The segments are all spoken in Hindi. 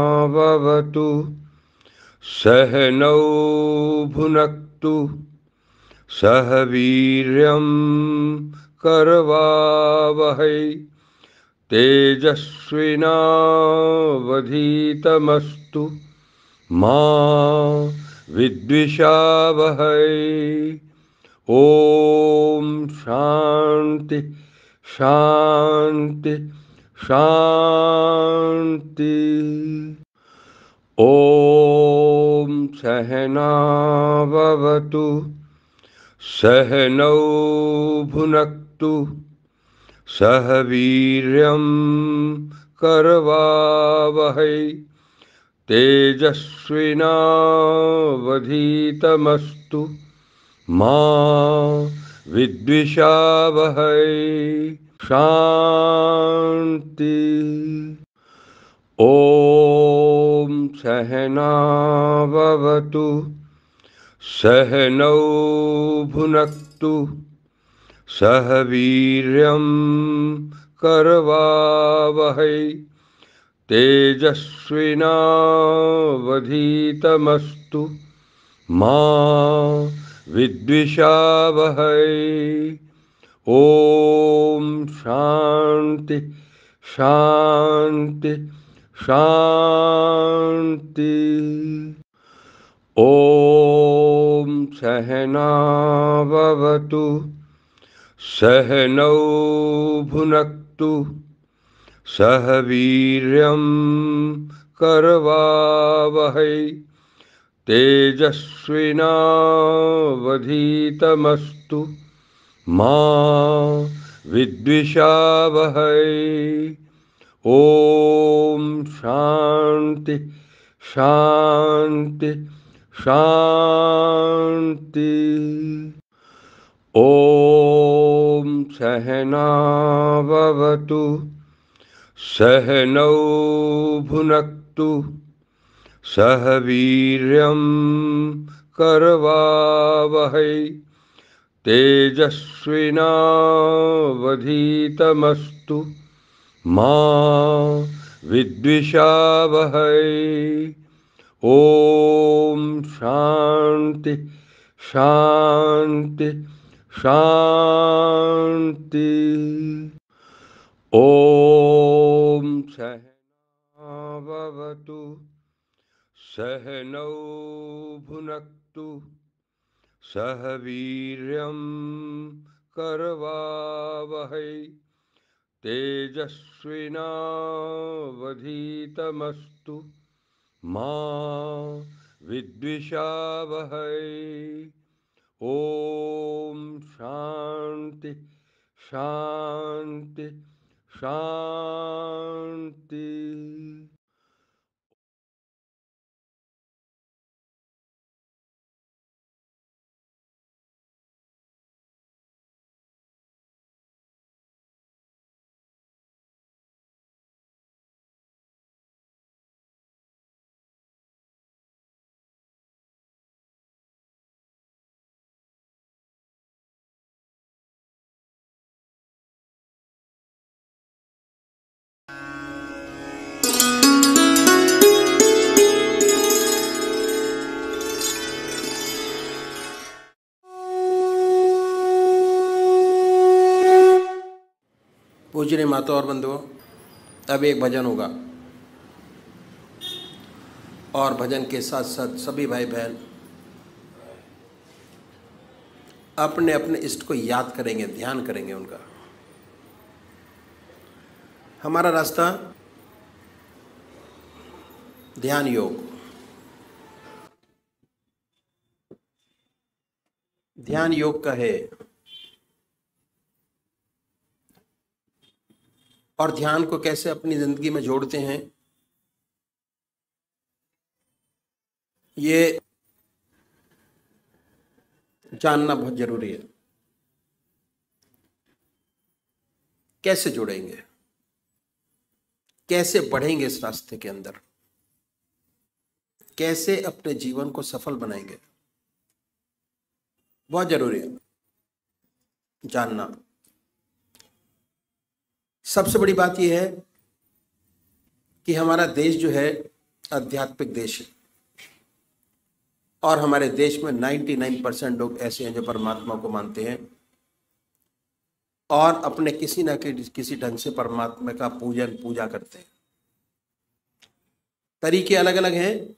भवतु सहनौ भुनक्तु। सह वीर्यं करवावहै। तेजस्विनावधीतमस्तु। मा विद्विषावहै। ॐ शान्ति शान्ति। शान्ति ॐ सहनावतु सहनौ भुनक्तु सह वीर्यं करवावहै तेजस्विनावधीतमस्तु मा विद्विषावहै। शान्ति ॐ सहनावतु सहनौ भुनक्तु सह वीर्यं करवावहै तेजस्विनावधीतमस्तु मा विद्विषावहै। ॐ शांति शान्ति शान्ति ॐ सहनावतु सहनौ भुनक्तु सह वीर्यं करवावहै। तेजस्विनावधीतमस्तु। मा विद्विषावहै। ॐ शान्ति शान्ति शान्ति। ॐ सहनावतु सहनौ भुनक्तु सह वीर्यं करवावहै। तेजस्विनावधीतमस्तु मा विद्विषावहै। ॐ शान्ति शान्ति शान्ति। ॐ सहनावतु सहनौ भुनक्तु सह वीर्यं करवावहै। तेजस्विनावधीतमस्तु मा विद्विषावहै। ॐ शान्ति शान्ति शान्ति। पूजनीय माता और बंधुओं, अब एक भजन होगा। और भजन के साथ साथ सभी भाई बहन अपने अपने इष्ट को याद करेंगे, ध्यान करेंगे उनका। हमारा रास्ता, ध्यान योग। ध्यान योग का है। और ध्यान को कैसे अपनी ज़िंदगी में जोड़ते हैं? ये जानना बहुत ज़रूरी है। कैसे जुड़ेंगे? कैसे बढ़ेंगे इस रास्ते के अंदर? कैसे अपने जीवन को सफल बनाएँगे? बहुत ज़रूरी है। जानना। सबसे बड़ी बात यह है कि हमारा देश जो है आध्यात्मिक देश है। और हमारे देश में 99 परसेंट लोग ऐसे हैं जो परमात्मा को मानते हैं। और अपने किसी ना किसी ढंग से परमात्मा का पूजन, पूजा करते हैं। तरीके अलग अलग हैं।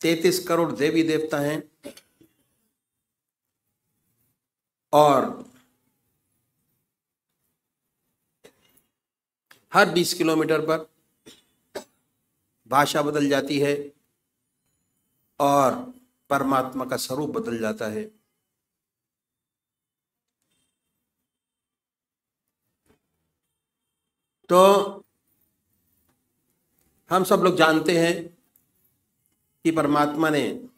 तैतीस करोड़ देवी देवता हैं। और हर 20 किलोमीटर पर भाषा बदल जाती है और परमात्मा का स्वरूप बदल जाता है। तो हम सब लोग जानते हैं कि परमात्मा ने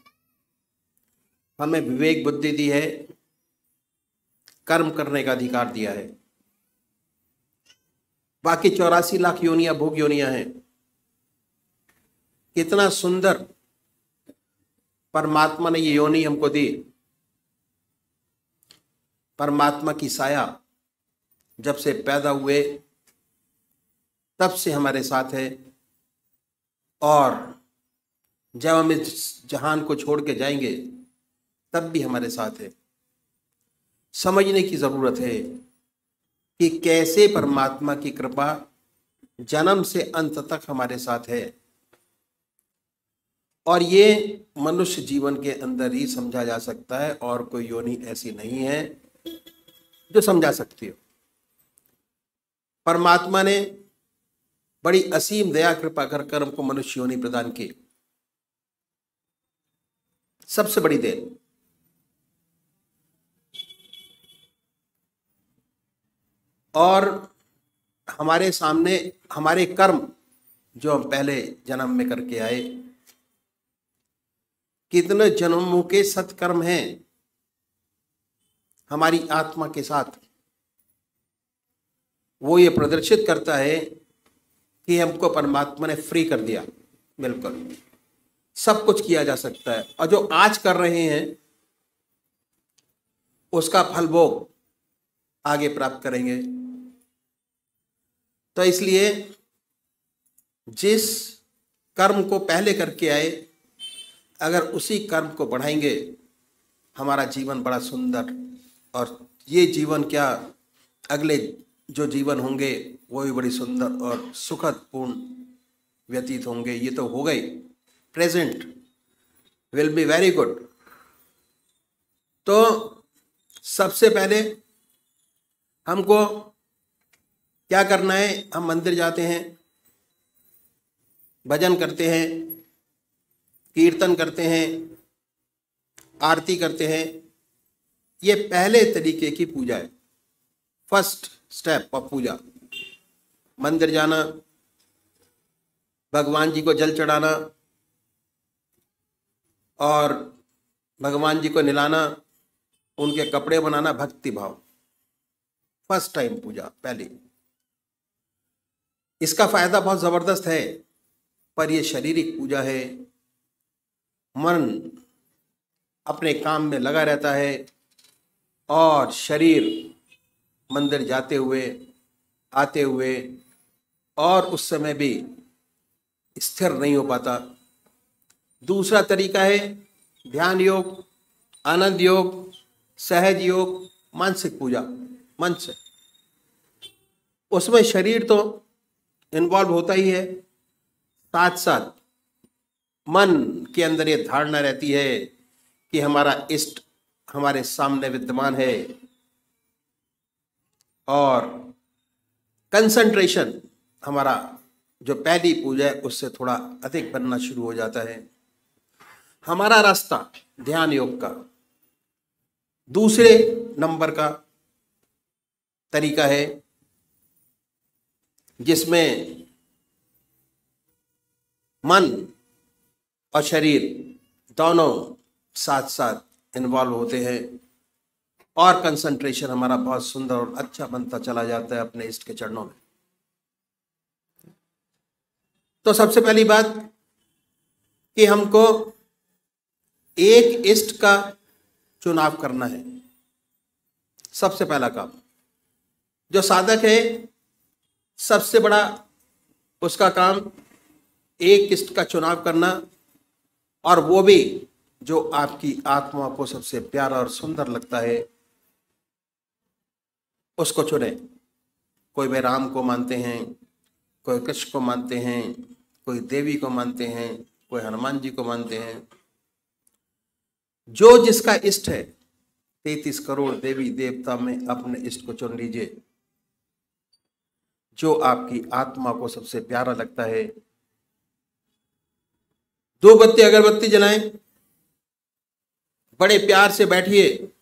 हमें विवेक बुद्धि दी है, कर्म करने का अधिकार दिया है। बाकी चौरासी लाख योनिया भोग योनिया हैं। कितना सुंदर परमात्मा ने ये योनि हमको दी। परमात्मा की साया जब से पैदा हुए, तब से हमारे साथ है। और जब हम इस जहान को छोड़ के जाएँगे, तब भी हमारे साथ है। समझने की ज़रूरत है। कि कैसे परमात्मा की कृपा जन्म से अंत तक हमारे साथ है। और ये मनुष्य जीवन के अंदर ही समझा जा सकता है, और कोई योनि ऐसी नहीं है जो समझा सकती हो। परमात्मा ने बड़ी असीम दया, कृपा कर कर्म को मनुष्य योनि प्रदान की। सबसे बड़ी देर और हमारे सामने, हमारे कर्म जो हम पहले जन्म में करके आए, कितने जन्मों के सत्कर्म हैं हमारी आत्मा के साथ। वो ये प्रदर्शित करता है कि हमको परमात्मा ने फ्री कर दिया, बिल्कुल। सब कुछ किया जा सकता है। और जो आज कर रहे हैं, उसका फल भोग आगे प्राप्त करेंगे। तो इसलिए जिस कर्म को पहले करके आए, अगर उसी कर्म को बढ़ाएँगे, हमारा जीवन बड़ा सुंदर और ये जीवन क्या अगले जो जीवन होंगे, वो भी बड़ी सुंदर और सुखद पूर्ण व्यतीत होंगे। ये तो हो गए present will be very good. तो सबसे पहले हमको क्या करना है? हम मंदिर जाते हैं, भजन करते हैं, कीर्तन करते हैं, आरती करते हैं। ये पहले तरीके की पूजा है। First step of puja. मंदिर जाना, भगवान जी को जल चढ़ाना और भगवान जी को निलाना उनके कपड़े बनाना, भक्ति भाव। फ़र्स्ट टाइम पूजा, पहली। इसका फ़ायदा बहुत ज़बरदस्त है, पर यह शारीरिक पूजा है। मन अपने काम में लगा रहता है और शरीर मंदिर जाते हुए, आते हुए और उस समय भी स्थिर नहीं हो पाता। दूसरा तरीका है ध्यान योग, आनंद योग, सहज योग, मानसिक पूजा मन से उसमें शरीर तो इन्वॉल्व होता ही है। साथ साथ मन के अंदर ये धारणा रहती है कि हमारा इष्ट हमारे सामने विद्यमान है। और कंसंट्रेशन हमारा जो पहली पूजा है, उससे थोड़ा अधिक बनना शुरू हो जाता है। हमारा रास्ता ध्यान योग का। दूसरे नंबर का तरीका है जिसमें मन और शरीर दोनों साथ साथ इन्वॉल्व होते हैं और कंसंट्रेशन हमारा बहुत सुंदर और अच्छा बनता चला जाता है अपने इष्ट के चरणों में। तो सबसे पहली बात कि हमको एक इष्ट का चुनाव करना है। सबसे पहला काम, जो साधक है सबसे बड़ा उसका काम एक इष्ट का चुनाव करना और वो भी जो आपकी आत्मा को सबसे प्यारा और सुंदर लगता है, उसको चुने। कोई वे राम को मानते हैं, कोई कृष्ण को मानते हैं, कोई देवी को मानते हैं, कोई हनुमान जी को मानते हैं। जो जिसका इष्ट है, तैतीस करोड़ देवी देवता में अपने इष्ट को चुन लीजिए। जो आपकी आत्मा को सबसे प्यारा लगता है। दो बत्ती अगरबत्ती जलाएँ। बड़े प्यार से बैठिए।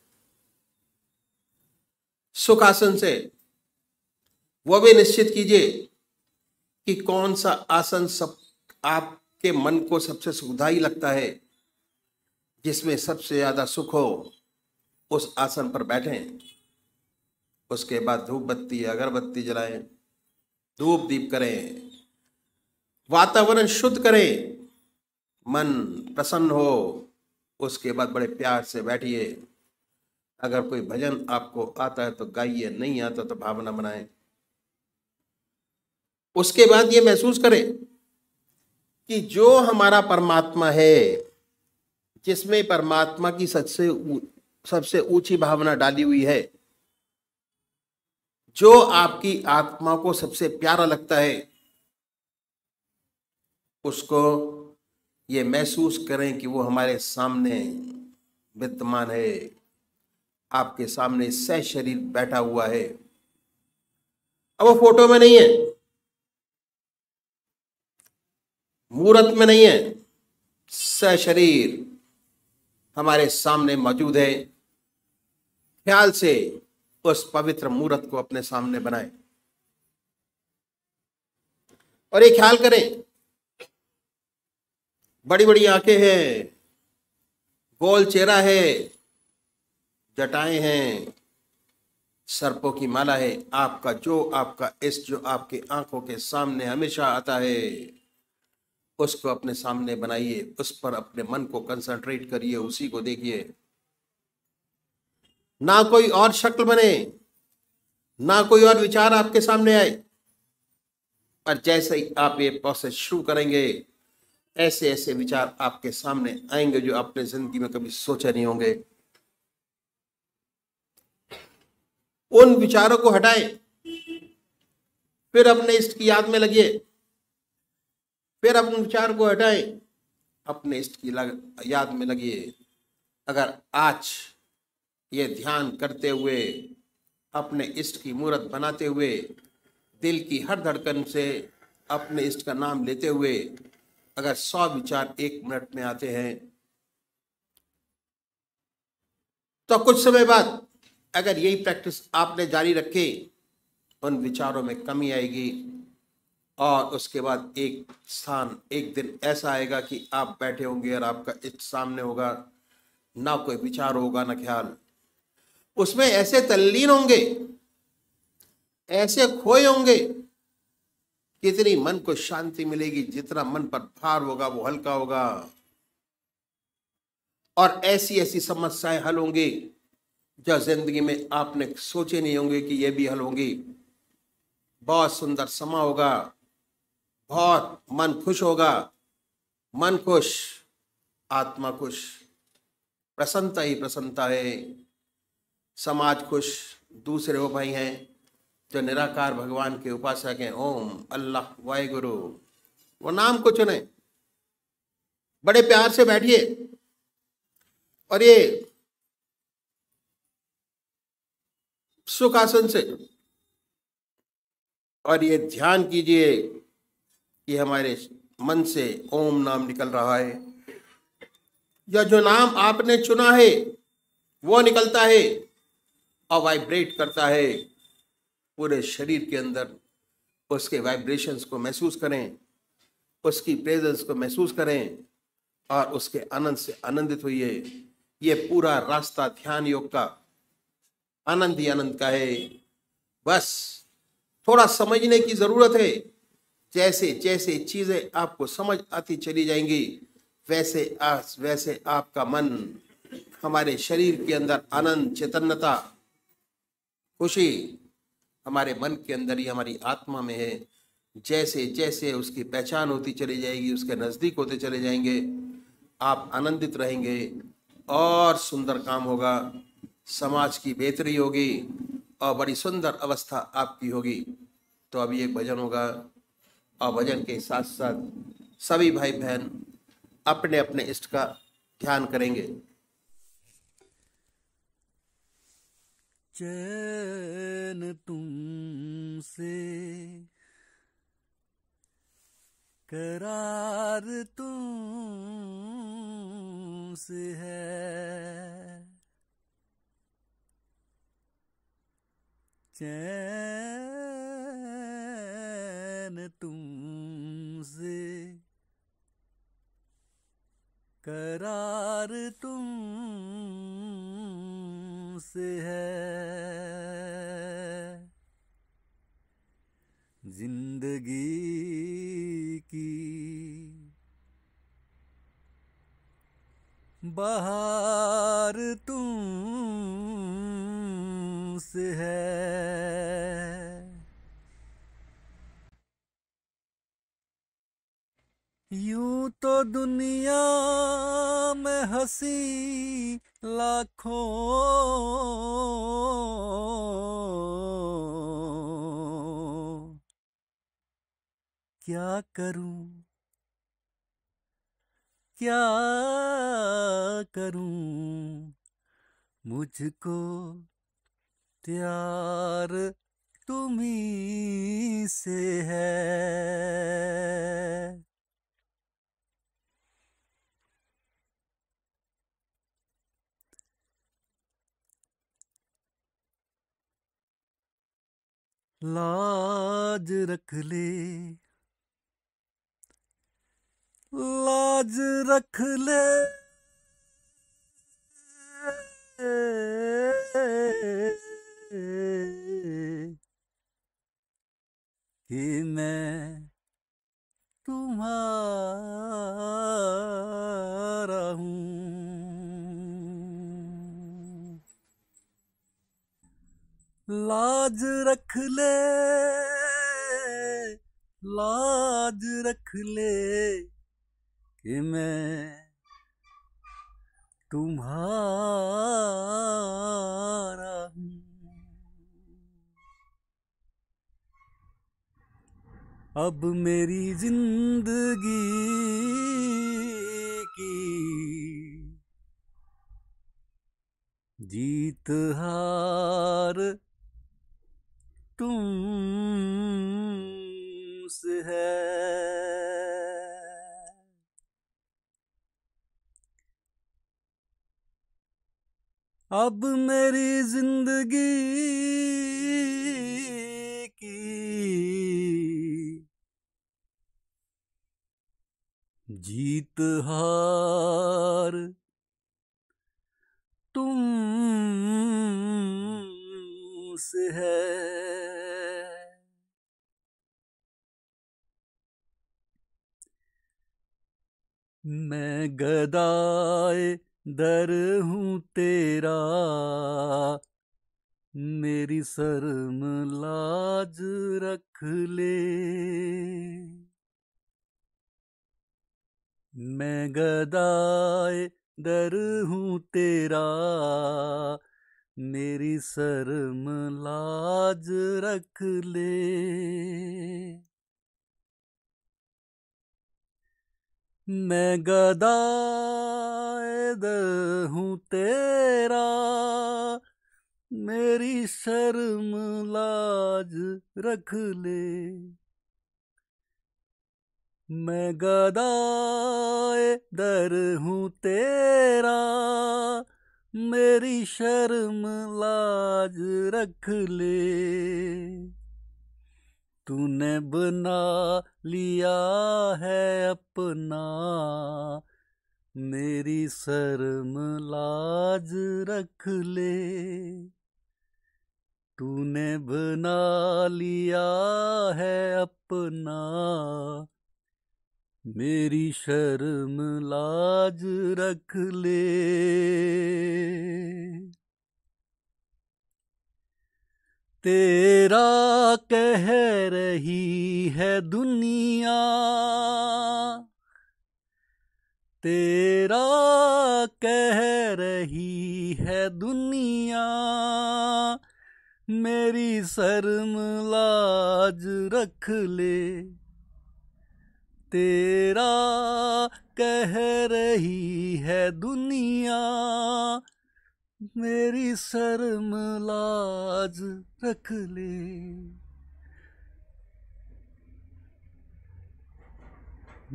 सुख आसन से। वह भी निश्चित कीजिए कि कौन सा आसन सब आपके मन को सबसे सुखदायी लगता है, जिसमें सबसे ज़्यादा सुख हो, उस आसन पर बैठें। उसके बाद धूप बत्ती, अगरबत्ती जलाएँ। धूप दीप करें, वातावरण शुद्ध करें, मन प्रसन्न हो, उसके बाद बड़े प्यार से बैठिए। अगर कोई भजन आपको आता है तो गाइए, नहीं आता तो भावना बनाए। उसके बाद ये महसूस करें कि जो हमारा परमात्मा है, जिसमें परमात्मा की सबसे सबसे ऊँची भावना डाली हुई है जो आपकी आत्मा को सबसे प्यारा लगता है, उसको ये महसूस करें कि वो हमारे सामने विद्यमान है। आपके सामने सह शरीर बैठा हुआ है। अब वो फ़ोटो में नहीं है। मूर्त में नहीं है। सह शरीर हमारे सामने मौजूद है। ख्याल से उस पवित्र मूर्त को अपने सामने बनाए। और ये ख्याल करें बड़ी बड़ी आँखें हैं, गोल चेहरा है, जटाएँ हैं, सर्पों की माला है, आपका जो आपका इस, जो आपके आँखों के सामने हमेशा आता है, उसको अपने सामने बनाइए, उस पर अपने मन को कंसंट्रेट करिए, उसी को देखिए। ना कोई और शक्ल बने, ना कोई और विचार आपके सामने आए। और जैसे ही आप ये प्रोसेस शुरू करेंगे ऐसे ऐसे विचार आपके सामने आएँगे जो आपने ज़िंदगी में कभी सोचे नहीं होंगे। उन विचारों को हटाएँ, फिर अपने इष्ट की याद में लगिए। फिर अपने विचार को हटाएँ, अपने इष्ट की याद में लगिए। अगर आज ये ध्यान करते हुए, अपने इष्ट की मूर्त बनाते हुए, दिल की हर धड़कन से अपने इष्ट का नाम लेते हुए, अगर सौ विचार एक मिनट में आते हैं तो कुछ समय बाद अगर यही प्रैक्टिस आपने जारी रखी, उन विचारों में कमी आएगी और उसके बाद एक स्थान, एक दिन ऐसा आएगा कि आप बैठे होंगे और आपका इष्ट सामने होगा, ना कोई विचार होगा, ना ख्याल। उसमें ऐसे तल्लीन होंगे, ऐसे खोए होंगे, कितनी मन को शांति मिलेगी, जितना मन पर भार होगा, वो हल्का होगा। और ऐसी ऐसी समस्याएँ हल होंगी, जो ज़िंदगी में आपने सोचे नहीं होंगे कि ये भी हल होंगी। बहुत सुंदर समा होगा, बहुत मन खुश होगा, मन खुश, आत्मा खुश, प्रसन्नता ही प्रसन्नता है। समाज कुछ दूसरे वो भाई हैं, जो निराकार भगवान के उपासक हैं। ओम अल्लाह वाहे गुरु वो नाम को चुने। बड़े प्यार से बैठिए। और ये सुख आसन से। और ये ध्यान कीजिए कि हमारे मन से ओम नाम निकल रहा है। या जो नाम आपने चुना है, वो निकलता है। वाइब्रेट करता है पूरे शरीर के अंदर। उसके वाइब्रेशंस को महसूस करें, उसकी प्रेजेंस को महसूस करें और उसके आनंद से आनंदित होइए। ये पूरा रास्ता ध्यान योग का आनंद ही आनंद का है। बस थोड़ा समझने की ज़रूरत है। जैसे जैसे चीज़ें आपको समझ आती चली जाएँगी, वैसे आस वैसे आपका मन, हमारे शरीर के अंदर आनंद, चैतन्यता खुशी हमारे मन के अंदर ही, हमारी आत्मा में है। जैसे जैसे उसकी पहचान होती चली जाएगी, उसके नज़दीक होते चले जाएँगे, आप आनंदित रहेंगे और सुंदर काम होगा। समाज की बेहतरी होगी और बड़ी सुंदर अवस्था आपकी होगी। तो अभी एक भजन होगा और भजन के साथ साथ सभी भाई बहन अपने अपने इष्ट का ध्यान करेंगे। चैन तुमसे। करार तुमसे है। चैन तुमसे। करार तुमसे है। ज़िंदगी की बाहर तुम से है। यूँ तो दुनिया में हँसी लाखों। क्या करूँ? क्या करूँ? मुझको प्यार तुम्ही से है। लाज रख ले। लाज रख ले। कि मैं तुम्हारा हूँ। लाज रख ले, लाज रख ले कि मैं तुम्हारा हूँ। अब मेरी ज़िंदगी की जीत हार तुमसे है। अब मेरी ज़िंदगी की जीत हार तुम से है। मैं गदाए दर हूँ तेरा। मेरी शर्म लाज रख ले। मैं गदाए दर हूँ तेरा। मेरी शर्म लाज रख ले। मैं दर हूँ तेरा, मेरी शर्म लाज रख ले। मैं गदाए दर हूँ तेरा, मेरी शर्म लाज रख ले। तूने बना लिया है अपना। मेरी शर्म लाज रख ले। तूने बना लिया है अपना। मेरी शर्म लाज रख ले। तेरा कह रही है दुनिया। तेरा कह रही है दुनिया। मेरी शर्म लाज रख ले। तेरा कह रही है दुनिया। मेरी शर्म लाज रख ले।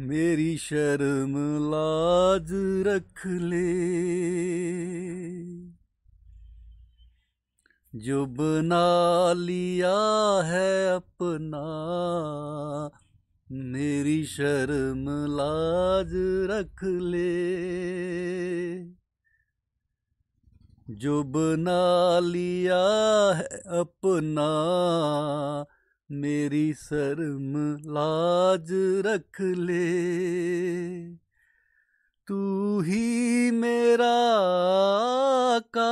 मेरी शर्म लाज रख ले। जो बना लिया है अपना, मेरी शर्म लाज रख ले। जो बना लिया है अपना, मेरी शर्म लाज रख ले। तू ही मेरा का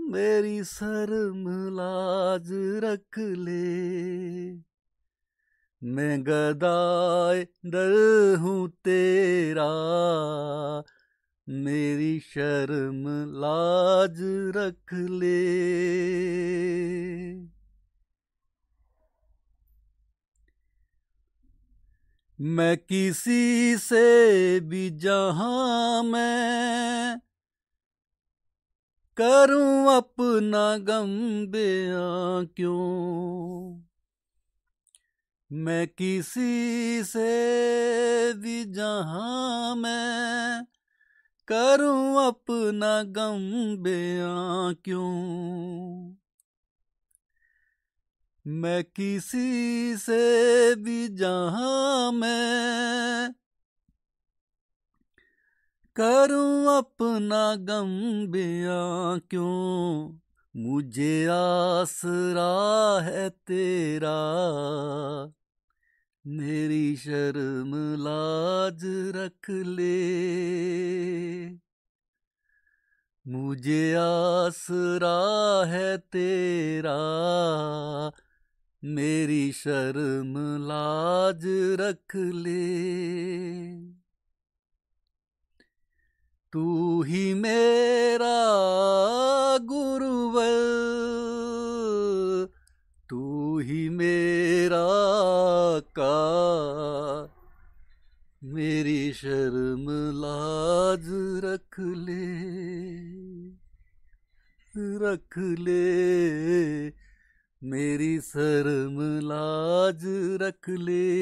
मेरी शर्म लाज रख ले। मैं गदाए डर हूँ तेरा मेरी शर्म लाज रख ले। मैं किसी से भी जहाँ मैं करूँ अपना गम बयां क्यों? मैं किसी से भी जहाँ मैं करूँ अपना गम बयां क्यों? मैं किसी से भी जहाँ मैं करूँ अपना गम बयां क्यों? मुझे आसरा है तेरा। मेरी शर्म लाज रख ले। मुझे आसरा है तेरा, मेरी शर्म लाज रख ले। तू ही मेरा गुरुवर तू ही मेरा का। मेरी शर्म लाज रख ले रख ले। मेरी शर्म लाज रख ले।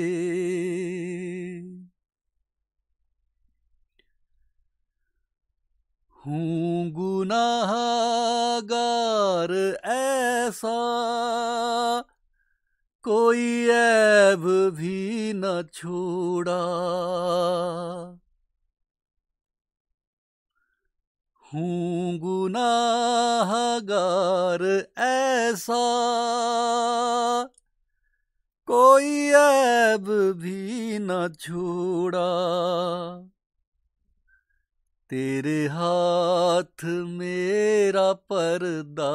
हूँ गुनाहगार ऐसा, कोई ऐब भी न छोड़ा। हूँ गुनाहगार ऐसा, कोई ऐब भी न छोड़ा। तेरे हाथ मेरा पर्दा,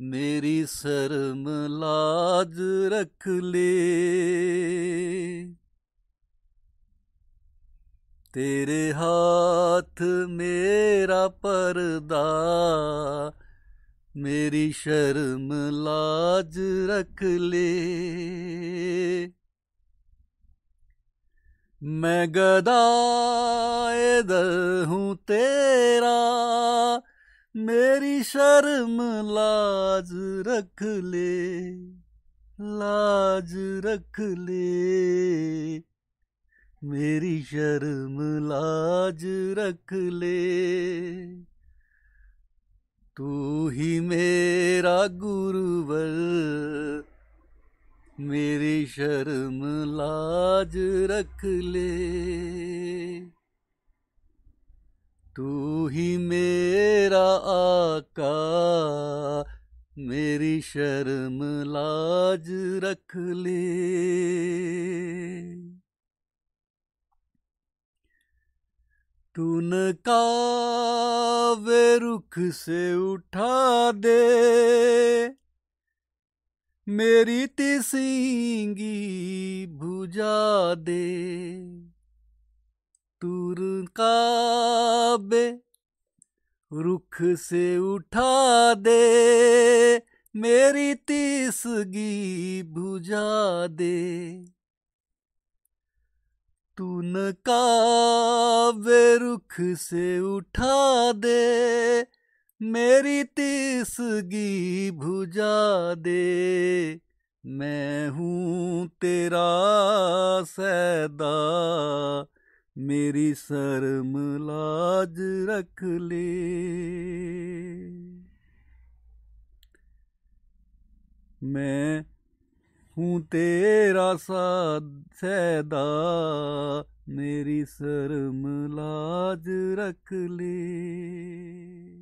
मेरी शर्म लाज रख ले। तेरे हाथ मेरा पर्दा, मेरी शर्म लाज रख ले। मैं गदाए दर हूँ तेरा, मेरी शर्म लाज रख ले, लाज रख ले। मेरी शर्म लाज रख ले। तू ही मेरा गुरुवर मेरी शर्म लाज रख ले। तू ही मेरा आका, मेरी शर्म लाज रख ले। तुन का वे रुख से उठा दे। मेरी तिसिंगी भुजा दे। तुर काबे रुख से उठा दे। मेरी तिसगी भुजा दे। तून कावे रुख से उठा दे। मेरी तिसगी भुजा दे। मैं हूँ तेरा सैदा। मेरी शर्म लाज रख ले। मैं हूँ तेरा साद मेरी शर्म लाज रख ले।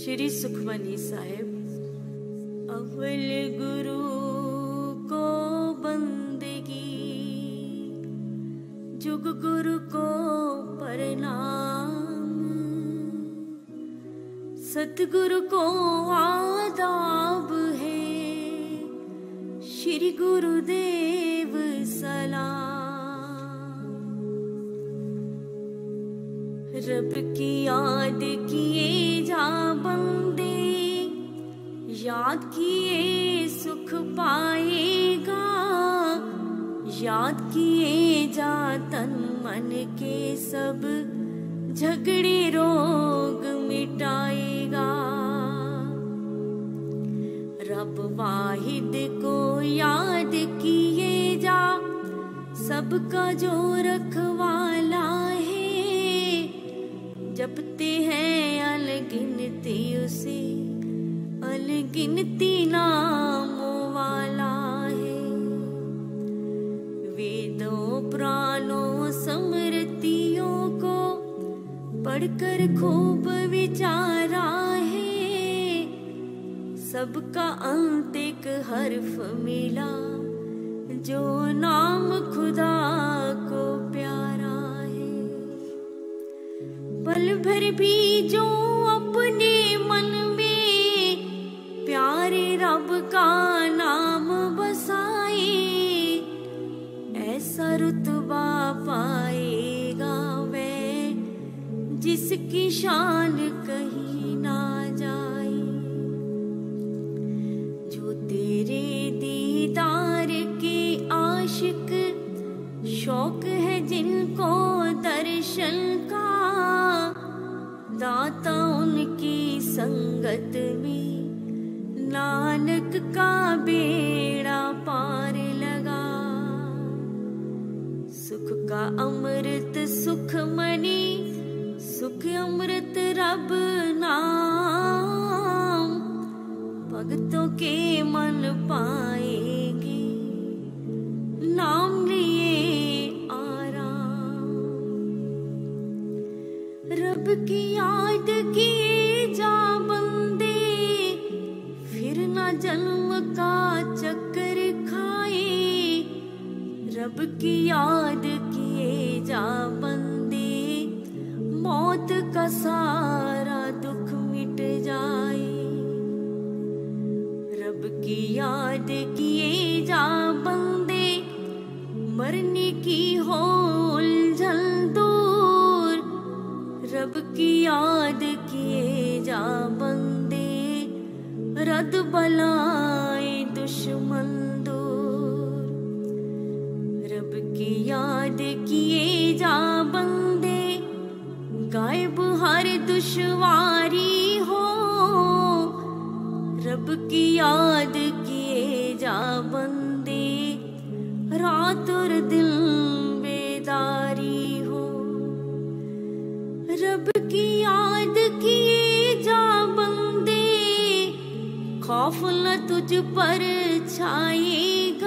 श्री सुखमनी साहेब। अव्वल गुरु को बंदगी, जुग गुरु को प्रणाम। सतगुरु को आदाब है, श्री गुरुदेव सलाम। रब की याद किए जा बंदे याद किए सुख पाएगा। याद किए जा तन मन के सब। झगड़े रोग मिटाएगा। रब वाहिद को याद किए जा। सबका जो रखवाला है। जपते हैं अलगिनती उसे। अलगिनती नामों वाला है। वेदों, प्राणों समृतियों को पढ़कर खूब विचारा है। सबका अंत एक हर्फ मिला, जो नाम खुदा को प्यारा है। पल भर भी जो का नाम बसाए ऐसा रुतबा पाएगा वह जिसकी शान कहीं ना जाए। जो तेरे दीदार के आशिक, शौक है जिनको दर्शन का, दाता उनकी संगत में नानक का बेड़ा पार लगा। सुख का अमृत सुख मनी, सुख अमृत रब नाम। भक्तों के मन पाएगी, नाम रब की याद किए जा बंदे, मौत का सारा दुख मिट जाए। रब की याद किए जा बंदे, मरने की हो उलझन दूर। रब की याद किए जा बंदे रद बलाए दुश्मन याद किए जा बंदे, गायब हर दुश्वारी हो। रब की याद किए जा बंदे, रात और दिल बेदारी हो। रब की याद किए जा बंदे खौफ न तुझ पर छाएगा।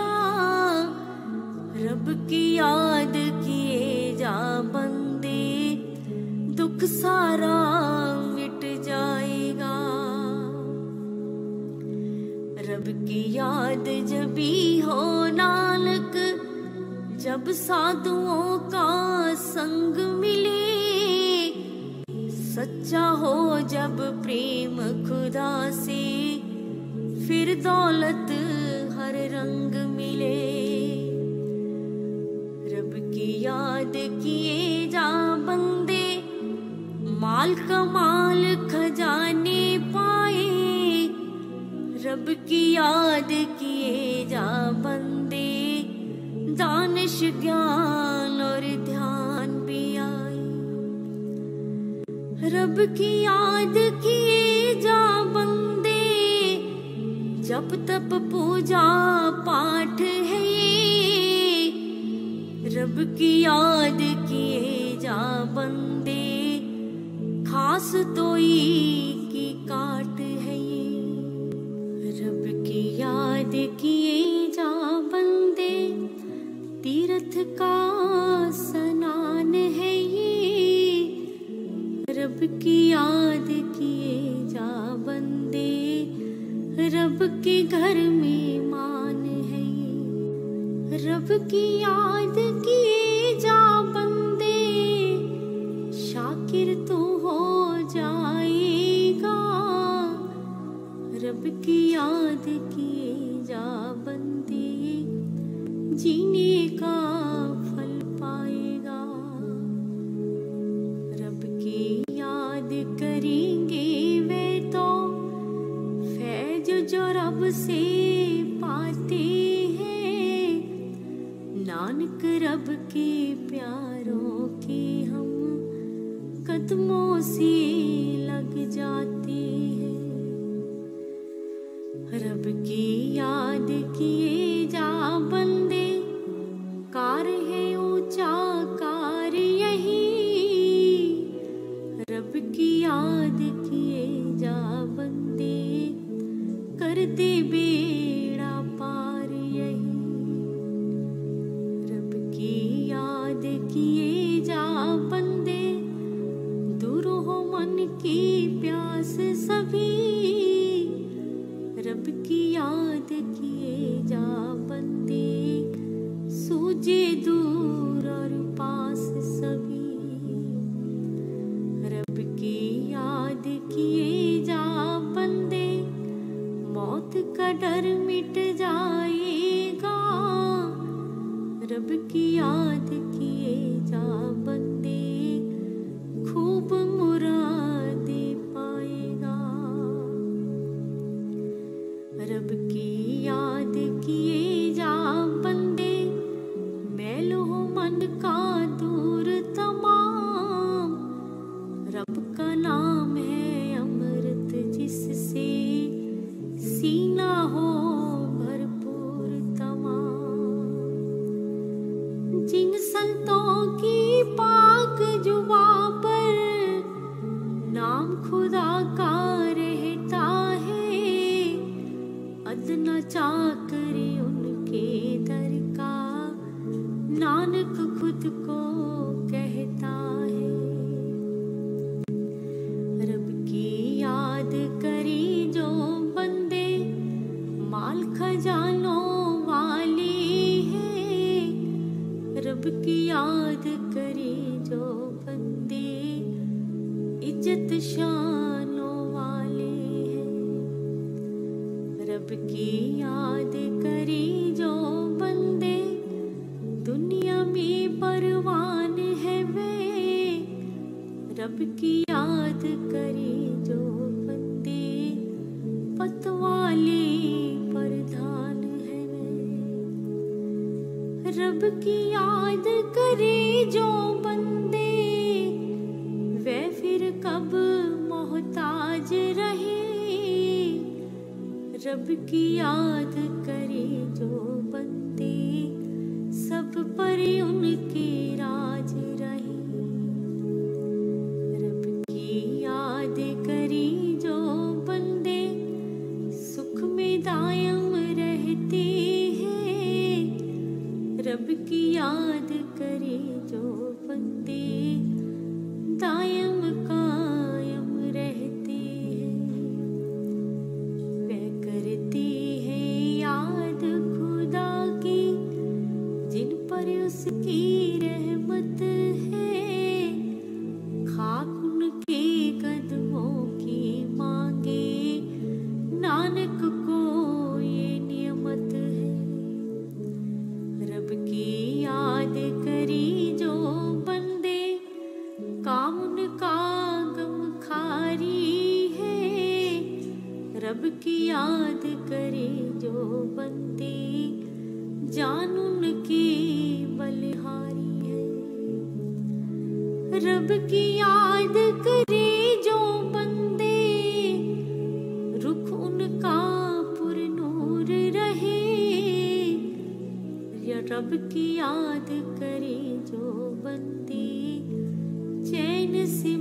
रब की याद किए जा बंदे, दुख सारा मिट जाएगा। रब की याद जबी हो नानक, जब साधुओं का संग मिले, सच्चा हो जब प्रेम खुदा से, फिर दौलत हर रंग मिले। माल कमाल खजाने पाए, रब की याद किए जा बंदे। दानिश ज्ञान और ध्यान भी आए। रब की याद किए जा बंदे जप तप पूजा पाठ है ये, रब की याद किए जा बंदे। घास तोई की काट है ये। रब की याद किए जा बंदे, तीर्थ का स्नान है ये। रब की याद किए जा बंदे, रब के घर में मान है ये। रब की याद किए जा बंदे, शाकिर तू हो रब की याद की रब की याद करे जो बंदी चैन से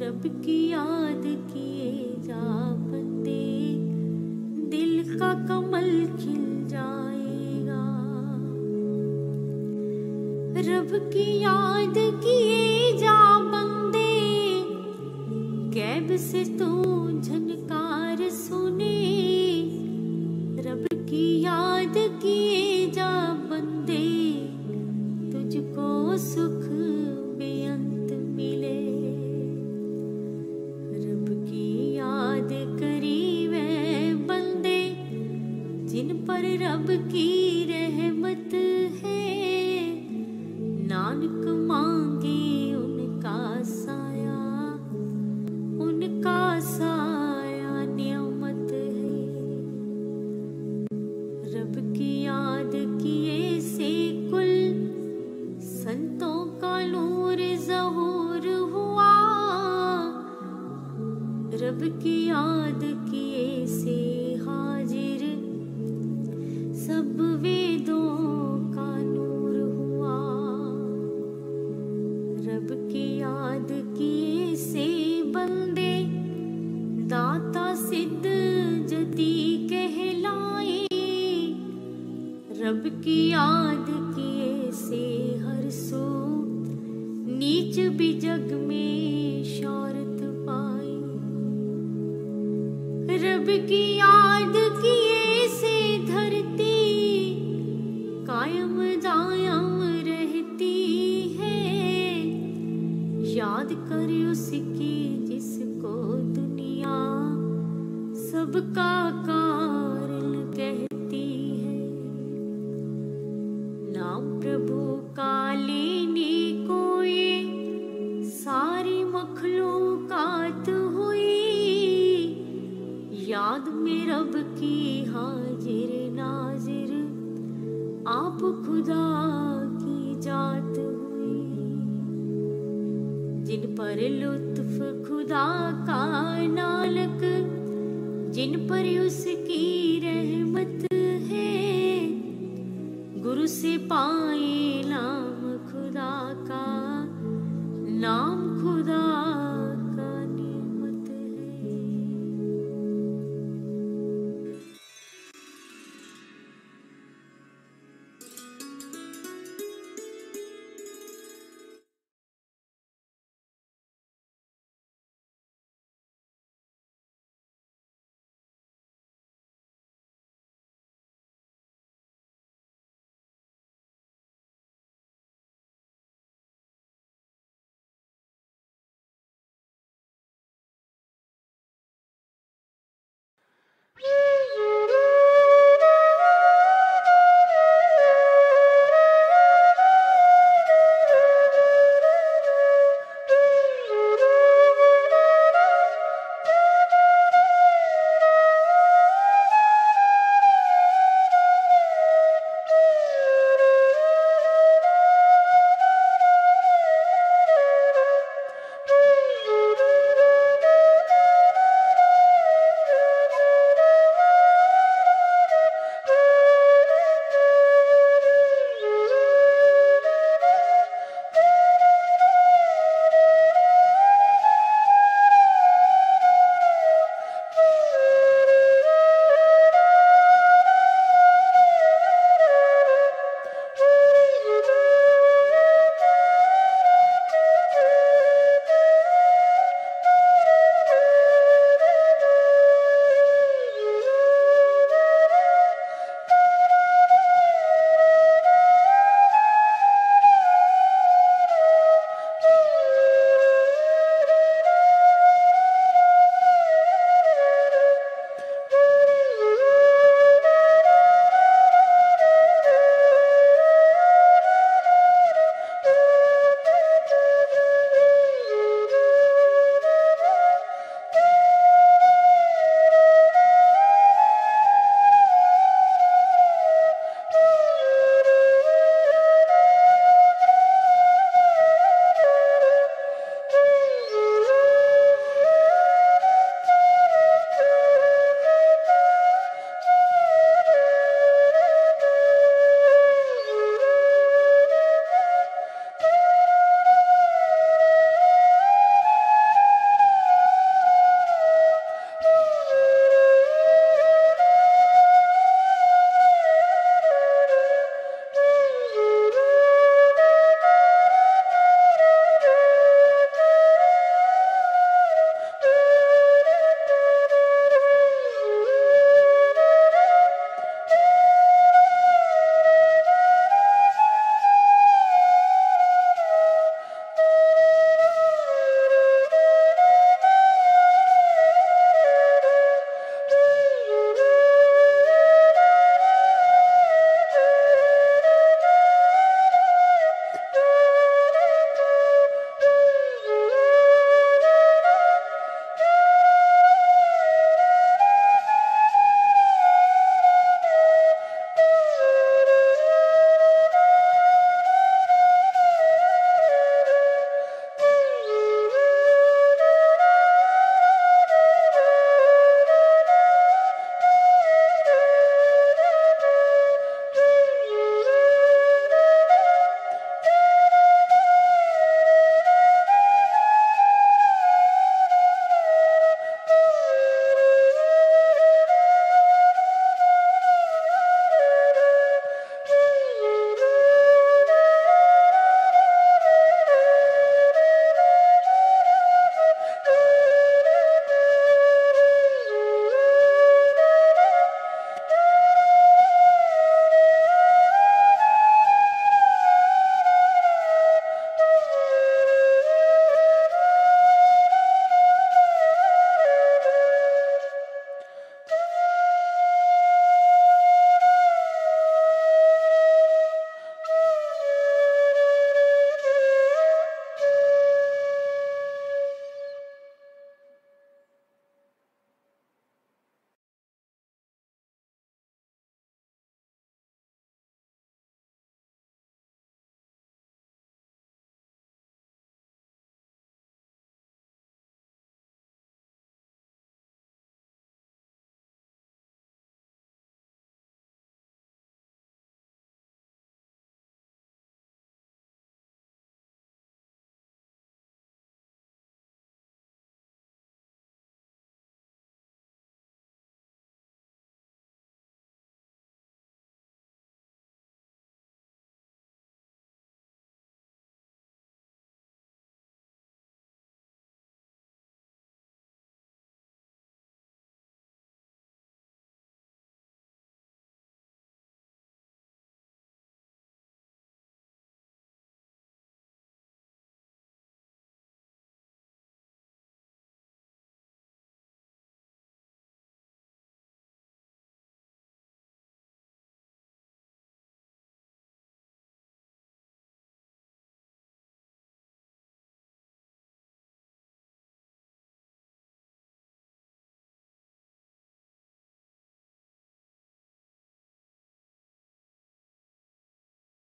रब की याद किए जापते दिल का कमल खिल जाएगा। रब की याद किए जा बंदे कैब से तो आप खुदा की जात हुई। जिन पर लुत्फ खुदा का नालक जिन पर उसकी रहमत है, गुरु से पाए ला